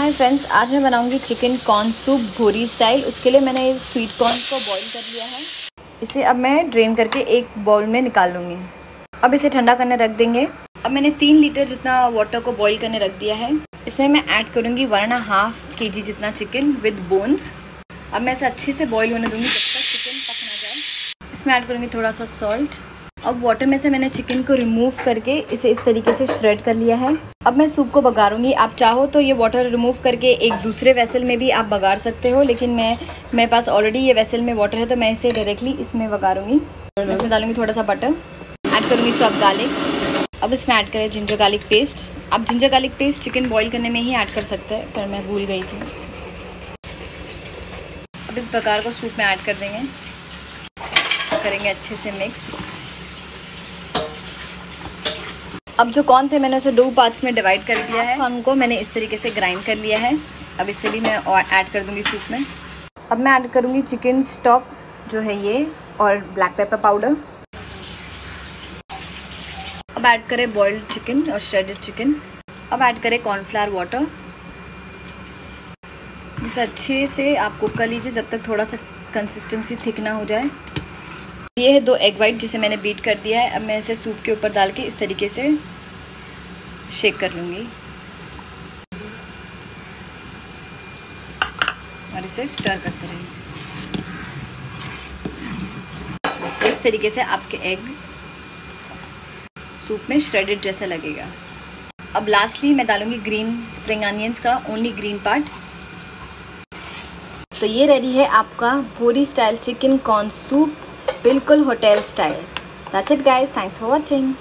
Hi friends आज मैं बनाऊँगी चिकन कॉर्न सूप भूरी स्टाइल उसके लिए मैंने स्वीट कॉर्न को बॉईल कर लिया है। इसे अब मैं ड्रेन करके एक बाउल में निकाल लूँगी। अब इसे ठंडा करने रख देंगे। अब मैंने तीन लीटर जितना वाटर को बॉईल करने रख दिया है। इसमें मैं ऐड करूँगी वन एंड हाफ़ के जी जितना चिकन विद बोन्स अब मैं इसे अच्छे से बॉईल होने दूँगी जब तक चिकन पक ना जाए। इसमें ऐड करूँगी थोड़ा सा सॉल्ट अब वाटर में से मैंने चिकन को रिमूव करके इसे इस तरीके से श्रेड कर लिया है। अब मैं सूप को बगारूँगी। आप चाहो तो ये वाटर रिमूव करके एक दूसरे वेसल में भी आप बगार सकते हो, लेकिन मैं, मेरे पास ऑलरेडी ये वेसल में वाटर है तो मैं इसे डायरेक्टली इसमें बगारूँगी। इसमें डालूँगी थोड़ा सा बटर ऐड करूँगी चॉप गार्लिक अब इसमें ऐड करें जिंजर गार्लिक पेस्ट आप ginger garlic paste chicken boil करने में ही ऐड कर सकते हैं, पर मैं भूल गई थी। अब इस प्रकार को सूप में ऐड कर देंगे। करेंगे अच्छे से मिक्स अब जो कॉर्न थे मैंने उसे दो पार्ट्स में डिवाइड कर दिया है। कॉर्न को मैंने इस तरीके से ग्राइंड कर लिया है। अब इससे भी मैं ऐड कर दूँगी सूप में। अब मैं ऐड करूँगी चिकन स्टॉक जो है ये और ब्लैक पेपर पाउडर अब ऐड करें बॉइल्ड चिकन और श्रेडेड चिकन अब ऐड करें कॉर्नफ्लावर वाटर इसे अच्छे से आप कुक कर लीजिए जब तक थोड़ा सा कंसिस्टेंसी थिक ना हो जाए। ये है दो एग वाइट जिसे मैंने बीट कर दिया है। अब मैं इसे सूप के ऊपर डाल के इस तरीके से शेक कर लूँगी। और इसे स्टर करते रहेंगे इस तरीके से आपके एग सूप में श्रेडेड जैसा लगेगा। अब लास्टली मैं डालूँगी ग्रीन स्प्रिंग अनियंस का ओनली ग्रीन पार्ट तो ये रेडी है आपका Puri style chicken corn soup बिल्कुल hotel style that's it guys thanks for watching